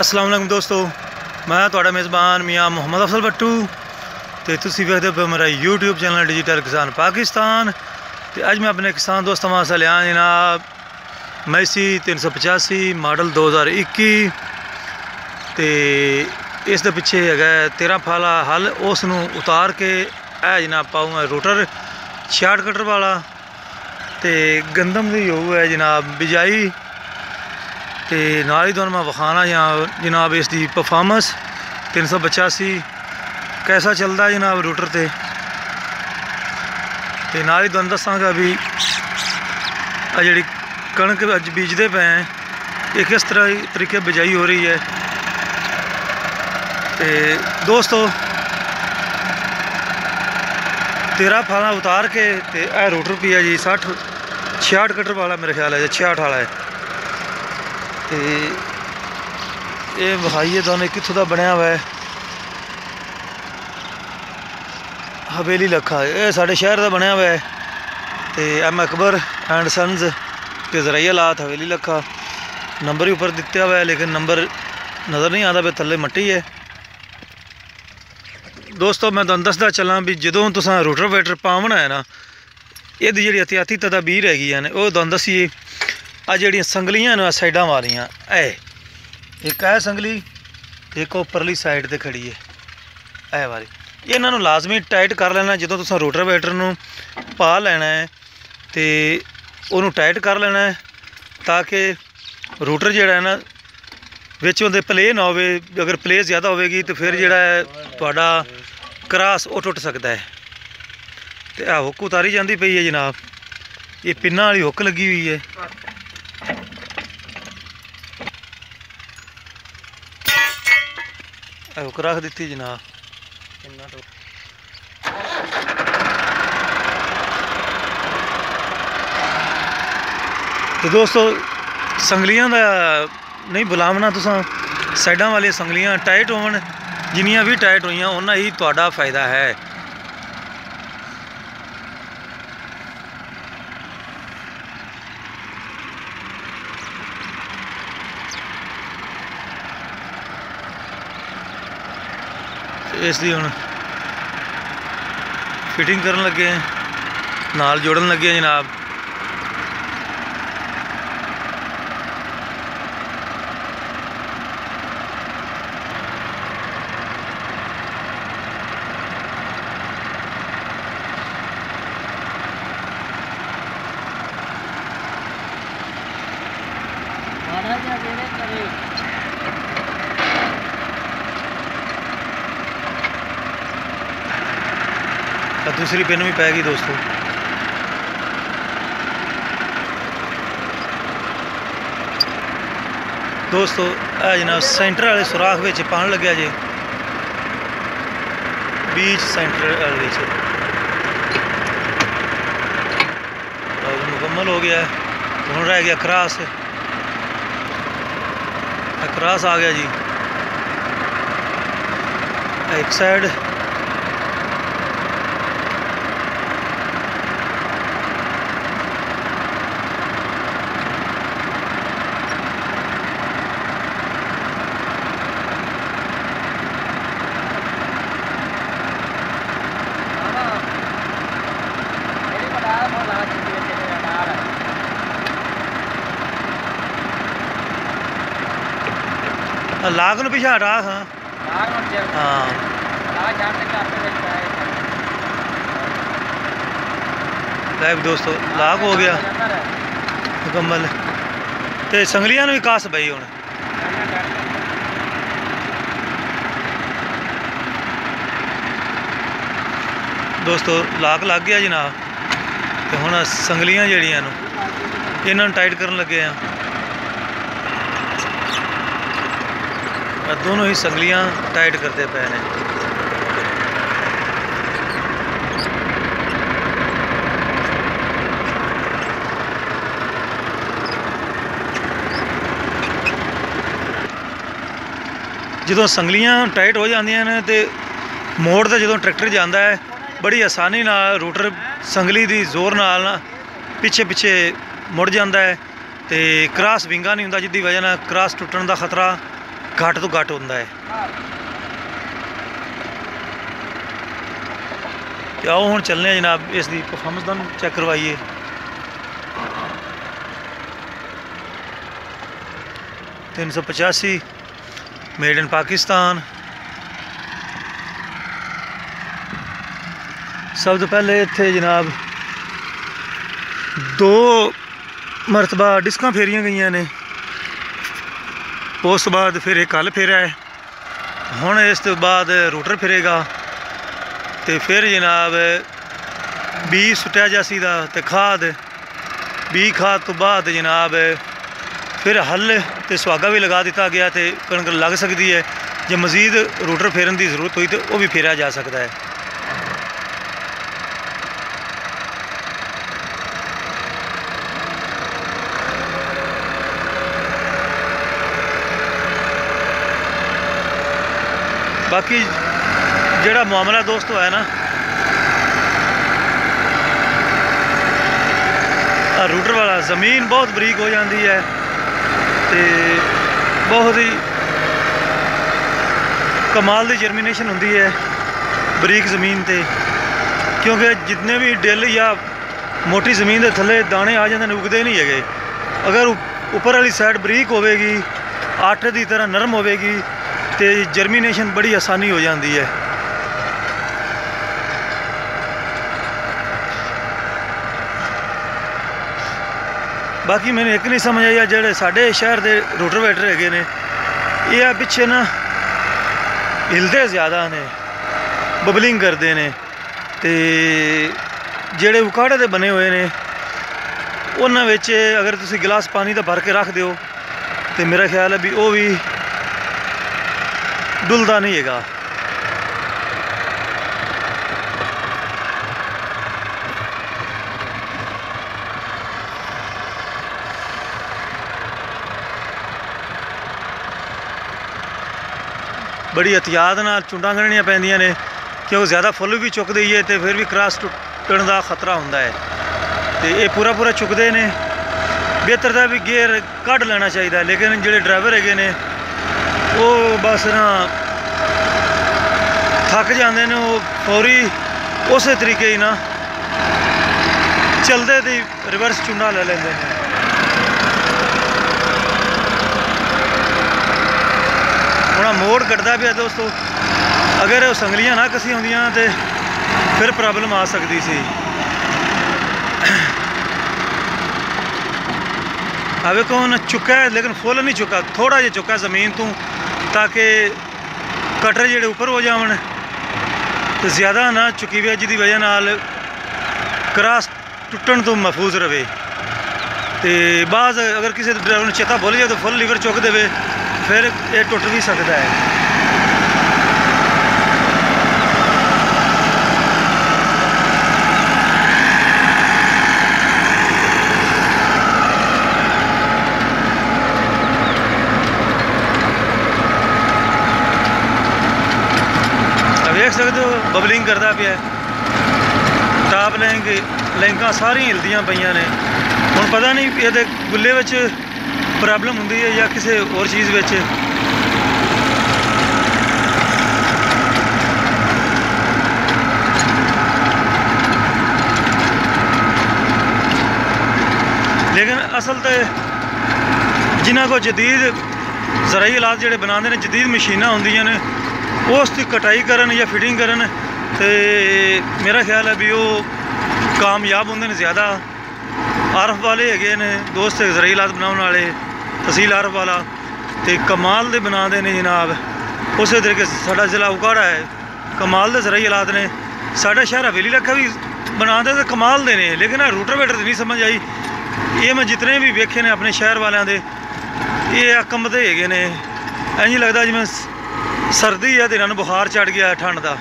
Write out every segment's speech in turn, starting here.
ਅਸਲਾਮ ਅਲੈਕੁਮ ਦੋਸਤੋ, ਮੈਂ ਤੁਹਾਡਾ ਮੇਜ਼ਬਾਨ ਮੀਆਂ ਮੁਹੰਮਦ ਅਫਜ਼ਲ ਬੱਟੂ ਤੇ ਤੁਸੀਂ ਵੇਖਦੇ ਪਏ ਮੇਰਾ YouTube ਚੈਨਲ ਡਿਜੀਟਲ ਕਿਸਾਨ ਪਾਕਿਸਤਾਨ ਤੇ ਅੱਜ ਮੈਂ ਆਪਣੇ ਕਿਸਾਨ ਦੋਸਤਾਂ ਵਾਸਤੇ ਲਿਆ ਜਨਾਬ ਮੈਸੀ 385 ਮਾਡਲ 2021 ਤੇ ਇਸ ਦੇ ਪਿੱਛੇ ਹੈਗਾ 13 ਫਾਲਾ ਹਲ, ਉਸ ਨੂੰ ਉਤਾਰ ਕੇ ਇਹ ਜਨਾਬ ਪਾਉਂਗਾ ਰੋਟਰ 66 ਕਟਰ ਵਾਲਾ ਤੇ ਗੰਦਮ ਦੀ ਹੋਊ ਹੈ ਜਨਾਬ ਬਿਜਾਈ ਤੇ ਨਾਲ ਹੀ ਤੁਹਾਨੂੰ ਮੈਂ ਵਿਖਾਣਾ ਜਾਂ ਜਨਾਬ ਇਸ ਦੀ ਪਰਫਾਰਮੈਂਸ 385 ਕੈਸਾ ਚੱਲਦਾ ਜਨਾਬ ਰੂਟਰ ਤੇ? ਤੇ ਨਾਲ ਹੀ ਤੁਹਾਨੂੰ ਦੱਸਾਂਗਾ ਵੀ ਆ ਜਿਹੜੀ ਕਣਕ ਅੱਜ ਬੀਜਦੇ ਪਏ ਹੈ ਇਹ ਕਿਸ ਤਰ੍ਹਾਂ ਤਰੀਕੇ ਬਿਜਾਈ ਹੋ ਰਹੀ ਹੈ? ਤੇ ਦੋਸਤੋ, ਤੇਰਾ ਫਾਲਾ ਉਤਾਰ ਕੇ ਤੇ ਇਹ ਰੂਟਰ ਪਿਆ ਜੀ 60 66 ਕਟਰ ਵਾਲਾ ਮੇਰੇ ਖਿਆਲ ਹੈ 66 ਵਾਲਾ ਹੈ। ਤੇ ਇਹ ਵਿਖਾਈਏ ਤੁਹਾਨੂੰ ਕਿੱਥੋਂ ਦਾ ਬਣਿਆ ਹੋਇਆ ਹੈ। ਹਵੇਲੀ ਲੱਖਾ, ਇਹ ਸਾਡੇ ਸ਼ਹਿਰ ਦਾ ਬਣਿਆ ਹੋਇਆ ਹੈ ਤੇ ਐਮ ਅਕਬਰ ਐਂਡ ਸਨਸ ਕੇ ਜ਼ਰਾਈਆ ਲਾਤ, ਹਵੇਲੀ ਲੱਖਾ। ਨੰਬਰ ਹੀ ਉੱਪਰ ਦਿੱਤਾ ਹੋਇਆ ਹੈ, ਲੇਕਿਨ ਨੰਬਰ ਨਜ਼ਰ ਨਹੀਂ ਆਉਂਦਾ ਵੀ ਥੱਲੇ ਮੱਟੀ ਹੈ। ਦੋਸਤੋ, ਮੈਂ ਤੁਹਾਨੂੰ ਦੱਸਦਾ ਚੱਲਾਂ ਵੀ ਜਦੋਂ ਤੁਸੀਂ ਰੋਟਰ ਵੇਟਰ ਪਾਵਣਾ ਹੈ ਨਾ, ਇਹਦੀ ਜਿਹੜੀ ਅਤਿਆਤੀ ਤਦਾਬੀਰ ਹੈਗੀਆਂ ਨੇ, ਉਹ ਤੁਹਾਨੂੰ ਦੱਸੀਏ ਆ ਜਿਹੜੀਆਂ ਸੰਗਲੀਆਂ ਨੇ ਸਾਈਡਾਂ ਵਾਲੀਆਂ, ਐ। ਇੱਕ ਐ ਸੰਗਲੀ, ਇੱਕ ਉੱਪਰਲੀ ਸਾਈਡ ਤੇ ਖੜੀ ਹੈ ਐ ਵਾਲੀ। ਇਹਨਾਂ ਨੂੰ ਲਾਜ਼ਮੀ ਟਾਈਟ ਕਰ ਲੈਣਾ, ਜਦੋਂ ਤੁਸੀਂ ਰੋਟਰ ਵੇਟਰ ਨੂੰ ਪਾ ਲੈਣਾ ਹੈ ਤੇ ਉਹਨੂੰ ਟਾਈਟ ਕਰ ਲੈਣਾ ਹੈ ਤਾਂ ਕਿ ਰੋਟਰ ਜਿਹੜਾ ਹੈ ਨਾ, ਵਿੱਚ ਉਹਦੇ ਪਲੇ ਨਾ ਹੋਵੇ, ਅਗਰ ਪਲੇ ਜ਼ਿਆਦਾ ਹੋਵੇਗੀ, ਤੇ ਫਿਰ ਜਿਹੜਾ ਹੈ ਤੁਹਾਡਾ ਕਰਾਸ ਉਹ ਟੁੱਟ ਸਕਦਾ ਹੈ ਤੇ ਆ ਹੁੱਕ ਉਤਾਰੀ ਜਾਂਦੀ ਪਈ ਹੈ ਜਨਾਬ। ਇਹ ਪਿੰਨਾਂ ਵਾਲੀ ਹੁੱਕ ਲੱਗੀ ਹੋਈ ਹੈ ਹੁੱਕ ਰੱਖ ਦਿੱਤੀ ਜਨਾਬ ਕਿੰਨਾ ਟੁੱਟ ਤੇ। ਦੋਸਤੋ, ਸੰਗਲੀਆਂ ਦਾ ਨਹੀਂ, ਬੁਲਾਵਣਾ ਤੁਸੀਂ। ਸਾਈਡਾਂ ਵਾਲੀਆਂ ਸੰਗਲੀਆਂ ਟਾਈਟ ਹੋਣ ਜਿੰਨੀਆਂ ਵੀ ਟਾਈਟ ਹੋਈਆਂ ਉਹਨਾਂ ਹੀ ਤੁਹਾਡਾ ਫਾਇਦਾ ਹੈ। ਇਸ ਦੀ ਹੁਣ ਫਿਟਿੰਗ ਕਰਨ ਲੱਗੇ ਨਾਲ ਜੋੜਨ ਲੱਗੇ ਜਨਾਬ ਮਾੜਾ ਜਿਹਾ ਜਿਹੜੇ ਕਰੇ ਤਾਂ ਦੂਸਰੀ ਪਿੰਨ ਵੀ ਪੈ ਗਈ ਦੋਸਤੋ। ਦੋਸਤੋ ਇਹ ਜਨਾਬ ਸੈਂਟਰ ਵਾਲੇ ਸੁਰਾਖ ਵਿੱਚ ਪਾਣ ਲੱਗਿਆ ਜੇ। ਬੀਚ ਸੈਂਟਰ ਵਾਲੇ ਵਿੱਚ। ਤਾਂ ਉਹ ਮੁਕੰਮਲ ਹੋ ਗਿਆ। ਹੈ। ਤੇ ਹੁਣ ਰਹਿ ਗਿਆ ਕਰਾਸ ਇਹ ਕਰਾਸ ਆ ਗਿਆ ਜੀ ਇਹ ਇੱਕ ਸਾਈਡ ਮਾੜਾ ਇਹਦੇ ਬੜਾ ਬੋਲਾ ਚਿੱਤੇ ਤੇਰੇ ਨਾਲ ਆਹ ਲਾਗ ਨੂੰ ਪਿਛਾੜ ਆ ਹਾਂ। ਲਾਗ ਮਰ ਜਾ ਹਾਂ। ਲਾਗ ਛੱਡ ਕੇ ਆਪਣੇ ਵਿੱਚ ਆਏ। ਲੈ ਵੀ ਦੋਸਤੋ ਲਾਗ ਹੋ ਗਿਆ। ਮੁਕੰਮਲ। ਤੇ ਸੰਗਲੀਆਂ ਨੂੰ ਵੀ ਕਾਸ ਪਈ ਹੁਣ। ਦੋਸਤੋ ਲਾਗ ਲੱਗ ਗਿਆ ਜਨਾਬ ਤੇ ਹੁਣ ਸੰਗਲੀਆਂ ਜਿਹੜੀਆਂ ਨੂੰ ਇਹਨਾਂ ਨੂੰ ਟਾਈਟ ਕਰਨ ਲੱਗੇ ਆ। ਦੋਨੋਂ ਹੀ ਸੰਗਲੀਆਂ ਟਾਈਟ ਕਰਦੇ ਪਏ ਨੇ। ਜਦੋਂ ਸੰਗਲੀਆਂ ਟਾਈਟ ਹੋ ਜਾਂਦੀਆਂ ਨੇ ਤੇ ਮੋੜ ਤੇ ਜਦੋਂ ਟਰੈਕਟਰ ਜਾਂਦਾ ਹੈ, ਬੜੀ ਆਸਾਨੀ ਨਾਲ ਰੂਟਰ ਸੰਗਲੀ ਦੀ ਜ਼ੋਰ ਨਾਲ ਪਿੱਛੇ ਪਿੱਛੇ ਮੁੜ ਜਾਂਦਾ ਹੈ ਤੇ ਕ੍ਰਾਸ ਵਿੰਗਾ ਨਹੀਂ ਹੁੰਦਾ ਜਿੱਦੀ ਵਜ੍ਹਾ ਨਾਲ ਕ੍ਰਾਸ ਟੁੱਟਣ ਦਾ ਖਤਰਾ ਘੱਟ ਤੋਂ ਘੱਟ ਹੁੰਦਾ ਹੈ ਤੇ ਆਓ ਹੁਣ ਚੱਲਨੇ ਆ ਜਨਾਬ ਇਸ ਦੀ ਪਰਫਾਰਮੈਂਸ ਤੁਹਾਨੂੰ ਚੈੱਕ ਕਰਵਾਈਏ ਤਿੰਨ ਸੌ ਪਚਾਸੀ ਮੇਡ ਇਨ ਪਾਕਿਸਤਾਨ ਸਭ ਤੋਂ ਪਹਿਲੇ ਇੱਥੇ ਜਨਾਬ ਦੋ ਮਰਤਬਾ ਡਿਸਕਾਂ ਫੇਰੀਆਂ ਗਈਆਂ ਨੇ ਉਸ ਤੋਂ ਬਾਅਦ ਫਿਰ ਇਹ ਕੱਲ ਫੇਰਿਆ ਹੈ ਹੁਣ ਇਸ ਤੋਂ ਬਾਅਦ ਰੂਟਰ ਫਿਰੇਗਾ। ਤੇ ਫਿਰ ਜਨਾਬ ਬੀ ਸੁੱਟਿਆ ਜਾਸੀ ਦਾ ਤੇ ਖਾਦ। ਬੀ ਖਾਦ ਤੋਂ ਬਾਅਦ ਜਨਾਬ ਫਿਰ ਹੱਲ ਤੇ ਸੁਹਾਗਾ ਵੀ ਲਗਾ ਦਿੱਤਾ ਗਿਆ ਤੇ ਕਣਕ ਲੱਗ ਸਕਦੀ ਹੈ। ਜੇ ਮਜ਼ੀਦ ਰੂਟਰ ਫੇਰਨ ਦੀ ਜ਼ਰੂਰਤ ਹੋਈ ਤੇ ਉਹ ਵੀ ਫੇਰਿਆ ਜਾ ਸਕਦਾ ਹੈ। ਬਾਕੀ ਜਿਹੜਾ ਮਾਮਲਾ ਦੋਸਤੋ ਹੈ ਨਾ ਆ ਰੂਟਰ ਵਾਲਾ, ਜ਼ਮੀਨ ਬਹੁਤ ਬਰੀਕ ਹੋ ਜਾਂਦੀ ਹੈ ਤੇ ਬਹੁਤ ਹੀ ਕਮਾਲ ਦੀ ਜਰਮੀਨੇਸ਼ਨ ਹੁੰਦੀ ਹੈ ਬਰੀਕ ਜ਼ਮੀਨ ਤੇ, ਕਿਉਂਕਿ ਜਿੰਨੇ ਵੀ ਡਿੱਲ ਜਾਂ ਮੋਟੀ ਜ਼ਮੀਨ ਦੇ ਥੱਲੇ ਦਾਣੇ ਆ ਜਾਂਦੇ ਨੇ, ਉਗਦੇ ਨਹੀਂ ਹੈਗੇ। ਅਗਰ ਉ- ਉੱਪਰ ਵਾਲੀ ਸਾਈਡ ਬਰੀਕ ਹੋਵੇਗੀ, ਆਟੇ ਦੀ ਤਰ੍ਹਾਂ ਨਰਮ ਹੋਵੇਗੀ ਤੇ ਜਰਮੀਨੇਸ਼ਨ ਬੜੀ ਆਸਾਨੀ ਹੋ ਜਾਂਦੀ ਹੈ। ਬਾਕੀ ਮੈਨੂੰ ਇੱਕ ਨਹੀਂ ਸਮਝ ਆਇਆ ਜਿਹੜੇ ਸਾਡੇ ਸ਼ਹਿਰ ਦੇ ਰੋਟਰਵੇਟਰ ਹੈਗੇ ਨੇ, ਇਹ ਆ ਪਿੱਛੇ ਨਾ ਹਿਲਦੇ ਜ਼ਿਆਦਾ ਨੇ ਬਬਲਿੰਗ ਕਰਦੇ ਨੇ ਤੇ ਜਿਹੜੇ ਉਕਾੜੇ ਦੇ ਬਣੇ ਹੋਏ ਨੇ, ਉਹਨਾਂ ਵਿੱਚ ਅਗਰ ਤੁਸੀਂ ਗਲਾਸ ਪਾਣੀ ਦਾ ਭਰ ਕੇ ਰੱਖ ਦਿਓ ਤੇ ਮੇਰਾ ਖਿਆਲ ਹੈ ਵੀ ਉਹ ਵੀ ਡੁੱਲਦਾ ਨਹੀਂ ਹੈਗਾ। ਬੜੀ ਇਤਿਆਤ ਨਾਲ ਚੁੰਡਾਂ ਗਣਨੀਆਂ ਪੈਂਦੀਆਂ ਨੇ। ਕਿਉਂਕਿ ਜ਼ਿਆਦਾ ਫੁੱਲ ਵੀ ਚੁੱਕ ਦਈਏ ਤੇ ਫਿਰ ਵੀ ਕ੍ਰਾਸ ਟੁੱਟਣ ਦਾ ਖਤਰਾ ਹੁੰਦਾ ਹੈ। ਤੇ ਇਹ ਪੂਰਾ ਪੂਰਾ ਚੁੱਕਦੇ ਨੇ। ਬਿਹਤਰ ਦਾ ਵੀ ਗੇਅਰ ਕੱਢ ਲੈਣਾ ਚਾਹੀਦਾ ਲੇਕਿਨ ਜਿਹੜੇ ਡਰਾਈਵਰ ਹੈਗੇ ਨੇ, ਉਹ ਬਸ ਨਾ ਥੱਕ ਜਾਂਦੇ ਨੇ ਉਹ ਫੌਰੀ, ਉਸੇ ਤਰੀਕੇ ਹੀ ਨਾ। ਚਲਦੇ ਦੀ ਰਿਵਰਸ ਚੁੰਡਾ ਲੈ ਲੈਂਦੇ ਨੇ। ਹੁਣ ਮੋੜ ਕੱਟਦਾ ਪਿਆ ਦੋਸਤੋ। ਅਗਰ ਉਹ ਸੰਗਲੀਆਂ ਨਾ ਕਸੀ ਹੁੰਦੀਆਂ ਤੇ ਫਿਰ ਪ੍ਰੋਬਲਮ ਆ ਸਕਦੀ ਸੀ। ਆ ਵੇਖੋ ਚੁੱਕਾ ਹੈ, ਲੇਕਿਨ ਫੁੱਲ ਨਹੀਂ ਚੁੱਕਾ। ਥੋੜਾ ਜਿਹਾ ਚੁੱਕਾ ਜ਼ਮੀਨ ਤੋਂ, ਤਾਂ ਕਿ ਕਟਰ ਜਿਹੜੇ ਉੱਪਰ ਹੋ ਜਾਵਣ। ਤੇ ਜ਼ਿਆਦਾ ਨਾ ਚੁੱਕੀ ਵੇ ਜਿਹਦੀ ਵਜ੍ਹਾ ਨਾਲ ਕਰਾਸ ਟੁੱਟਣ ਤੋਂ ਮਹਿਫੂਜ਼ ਰਵੇ। ਤੇ ਬਾਅਦ ਅਗਰ ਕਿਸੇ ਡਰਾਈਵਰ ਨੂੰ ਚੇਤਾ ਭੁੱਲ ਜਾਵੇ ਤਾਂ ਫੁੱਲ ਲੀਵਰ ਚੁੱਕ ਦੇਵੇ, ਫਿਰ ਇਹ ਟੁੱਟ ਵੀ ਸਕਦਾ ਹੈ ਆ ਵੇਖ ਸਕਦੇ ਹੋ ਬਬਲਿੰਗ ਕਰਦਾ ਪਿਆ ਟਾਪ ਲੈਂਕ ਲੈਂਕਾਂ ਸਾਰੀਆਂ ਹਿਲਦੀਆਂ ਪਈਆਂ ਨੇ। ਹੁਣ ਪਤਾ ਨਹੀਂ ਇਹਦੇ ਗੁੱਲੇ ਵਿੱਚ ਪ੍ਰੋਬਲਮ ਹੁੰਦੀ ਹੈ ਜਾਂ ਕਿਸੇ ਹੋਰ ਚੀਜ਼ ਵਿੱਚ। ਲੇਕਿਨ ਅਸਲ ਤੇ ਜਿਨ੍ਹਾਂ ਕੋ ਜਦੀਦ ਜ਼ਰਾਈ ਇਲਾਜ ਜਿਹੜੇ ਬਣਾਉਂਦੇ ਨੇ, ਜਦੀਦ ਮਸ਼ੀਨਾਂ ਹੁੰਦੀਆਂ ਨੇ ਉਸ ਦੀ ਕਟਾਈ ਕਰਨ ਜਾਂ ਫਿਟਿੰਗ ਕਰਨ ਤੇ ਮੇਰਾ ਖਿਆਲ ਹੈ ਵੀ ਉਹ ਕਾਮਯਾਬ ਹੁੰਦੇ ਨੇ ਜ਼ਿਆਦਾ। ਆਰਫ ਵਾਲੇ ਹੈਗੇ ਨੇ, ਦੋਸਤ ਜ਼ਰਾਈ ਇਲਾਜ ਬਣਾਉਣ ਵਾਲੇ, ਤਹਿਸੀਲ ਆਰਫ ਵਾਲਾ ਤੇ ਕਮਾਲ ਦੇ ਬਣਾਉਂਦੇ ਨੇ ਜਨਾਬ। ਉਸੇ ਤਰੀਕੇ ਸਾਡਾ ਜ਼ਿਲ੍ਹਾ ਉਕਾੜਾ ਹੈ। ਕਮਾਲ ਦੇ ਜ਼ਰਾਈ ਇਲਾਜ ਨੇ। ਸਾਡਾ ਸ਼ਹਿਰ ਹਵੇਲੀ ਲੱਖਾ ਵੀ ਬਣਾਉਂਦੇ ਤੇ ਕਮਾਲ ਦੇ ਨੇ, ਲੇਕਿਨ ਇਹ ਰੂਟਰ ਵੇਟਰ ਦੀ ਨਹੀਂ ਸਮਝ ਆਈ। ਇਹ ਮੈਂ ਜਿਤਨੇ ਵੀ ਵੇਖੇ ਨੇ ਆਪਣੇ ਸ਼ਹਿਰ ਵਾਲਿਆਂ ਦੇ, ਇਹ ਅਕਮ ਦੇ ਹੈਗੇ ਨੇ। ਇੰਜ ਲੱਗਦਾ ਜਿਵੇਂ ਸਰਦੀ ਆ ਤੇ ਇਹਨਾਂ ਨੂੰ ਬੁਖਾਰ ਚੜ ਗਿਆ ਠੰਡ ਦਾ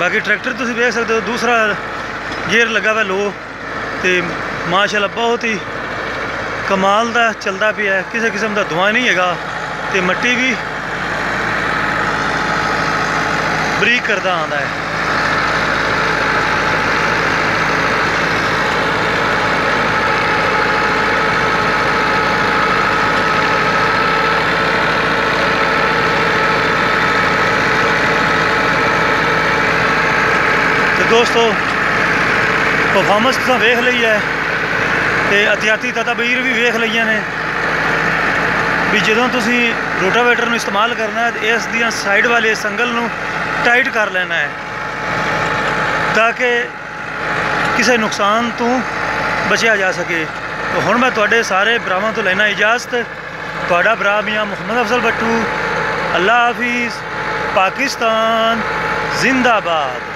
ਬਾਕੀ ਟਰੈਕਟਰ ਤੁਸੀਂ ਵੇਖ ਸਕਦੇ ਹੋ, ਦੂਸਰਾ ਗੇਅਰ ਲੱਗਾ ਵਾ ਲੋ, ਤੇ ਮਾਸ਼ਾਅੱਲਾ ਬਹੁਤ ਹੀ ਕਮਾਲ ਦਾ ਚੱਲਦਾ ਪਿਆ ਹੈ। ਕਿਸੇ ਕਿਸਮ ਦਾ ਧੂਆਂ ਨਹੀਂ ਹੈਗਾ, ਤੇ ਮੱਟੀ ਵੀ ਬਰੀਕ ਕਰਦਾ ਆਂਦਾ ਹੈ ਦੋਸਤੋ ਪਰਫਾਰਮੈਂਸ ਤਾਂ ਵੇਖ ਲਈ ਹੈ ਤੇ ਅਤਿਆਤੀ ਤਦਬੀਰ ਵੀ ਵੇਖ ਲਈਆਂ ਨੇ ਵੀ ਜਦੋਂ ਤੁਸੀਂ ਰੋਟਾਵੇਟਰ ਨੂੰ ਇਸਤੇਮਾਲ ਕਰਨਾ ਹੈ ਤੇ ਇਸ ਦੀਆਂ ਸਾਈਡ ਵਾਲੇ ਸੰਗਲ ਨੂੰ ਟਾਈਟ ਕਰ ਲੈਣਾ ਹੈ ਤਾਂ ਕਿ ਕਿਸੇ ਨੁਕਸਾਨ ਤੋਂ ਬਚਿਆ ਜਾ ਸਕੇ ਤਾਂ ਹੁਣ ਮੈਂ ਤੁਹਾਡੇ ਸਾਰੇ ਭਰਾਵਾਂ ਤੋਂ ਲੈਣਾ ਇਜਾਜ਼ਤ ਤੁਹਾਡਾ ਭਰਾ ਮੀਆਂ ਮੁਹੰਮਦ ਅਫਜ਼ਲ ਬੱਟੂ ਅੱਲਾ ਹਾਫਿਜ਼ ਪਾਕਿਸਤਾਨ ਜ਼ਿੰਦਾਬਾਦ